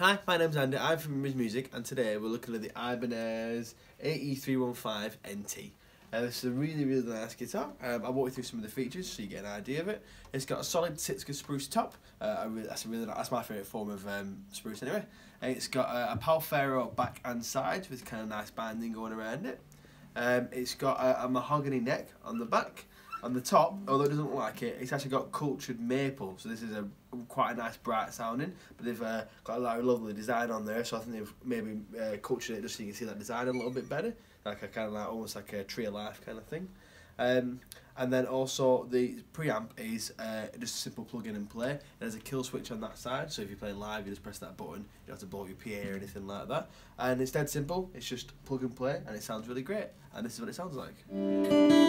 Hi, my name's Andy, I'm from Rimmers Music and today we're looking at the Ibanez AE315NT. Uh, this is a really, really nice guitar. Um, I'll walk you through some of the features so you get an idea of it. It's got a solid Sitka spruce top. Uh, really, that's, really, that's my favourite form of um, spruce anyway. And it's got a, a pau ferro back and sides with kind of nice binding going around it. Um, it's got a, a mahogany neck on the back on the top, although it doesn't look like it, it's actually got cultured maple. So this is a quite a nice bright sounding, but they've uh, got a lovely design on there. So I think they've maybe uh, cultured it just so you can see that design a little bit better, like a kind of like almost like a tree of life kind of thing. Um, and then also the preamp is uh, just a simple plug in and play. There's a kill switch on that side, so if you're playing live, you just press that button. You don't have to blow your PA or anything like that. And it's dead simple. It's just plug and play, and it sounds really great. And this is what it sounds like.